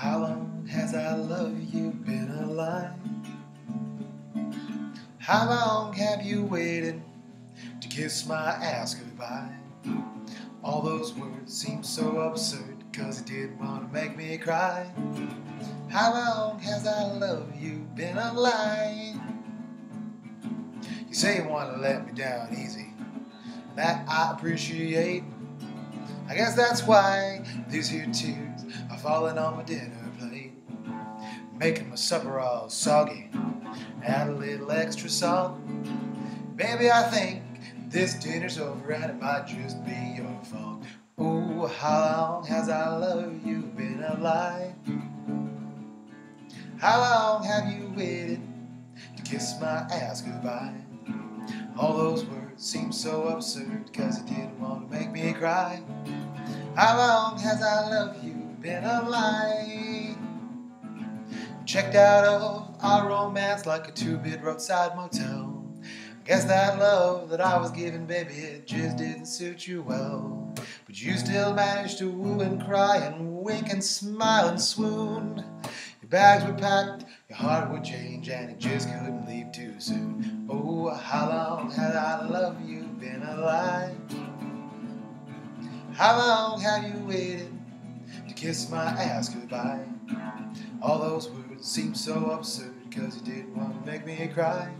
How long has I love you been alive? How long have you waited to kiss my ass goodbye? All those words seem so absurd cause it didn't want to make me cry. How long has I love you been alive? You say you want to let me down easy, that I appreciate. I guess that's why these here tears falling on my dinner plate, making my supper all soggy. Add a little extra salt. Baby, I think this dinner's over and it might just be your fault. Ooh, how long has I loved you been alive? How long have you waited to kiss my ass goodbye? All those words seem so absurd cause it didn't want to make me cry. How long has I loved you been alive? Checked out of our romance like a two-bit roadside motel. Guess that love that I was giving, baby, it just didn't suit you well. But you still managed to woo and cry and wink and smile and swoon. Your bags were packed, your heart would change, and it just couldn't leave too soon. Oh, how long had I loved you been alive? How long have you waited kiss my ass goodbye? All those words seem so absurd, cause you didn't want to make me cry.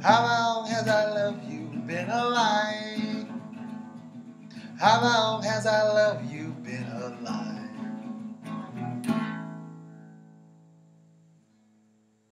How long has I loved you been alive? How long has I loved you been alive?